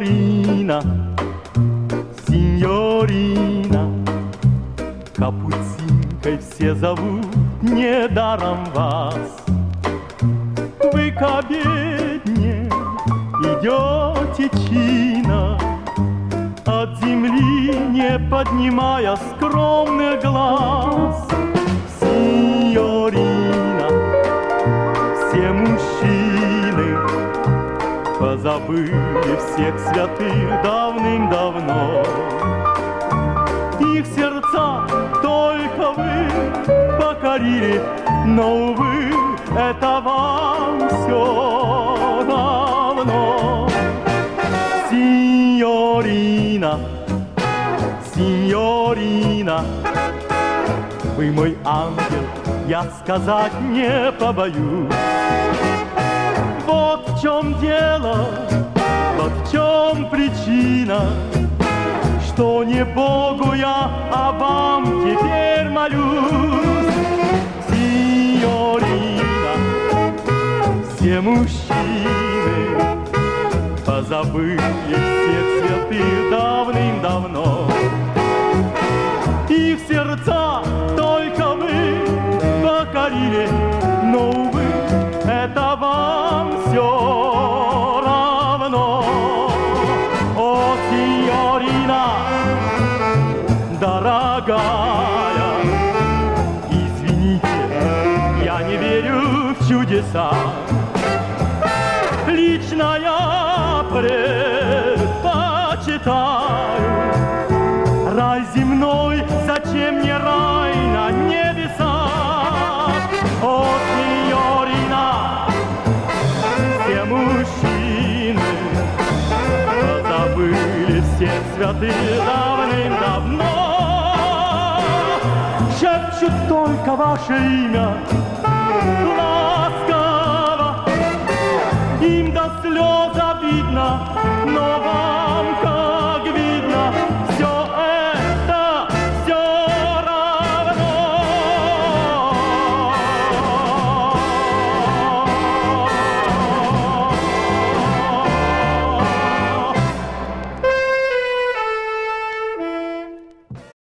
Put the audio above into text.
Синьорина, синьорина, Капуцинкой все зовут недаром вас. Вы к обедне идете чинно, От земли не поднимая скромных глаз. Синьорина, все мужчины Позабыли всех святых давным-давно. Их сердца только вы покорили, но, увы, это вам все равно. Синьорина, синьорина, вы мой ангел, я сказать не побоюсь. В чем дело, вот в чем причина, что не Богу я, а вам теперь молюсь. Синьорина, все мужчины позабыли дорогая, извините, я не верю в чудеса. Лично я предпочитаю рай земной, зачем мне рай на небесах? О, синьорина, все мужчины позабыли всех святых Шепчут только ваше имя. Ласково, им до слез обидно, но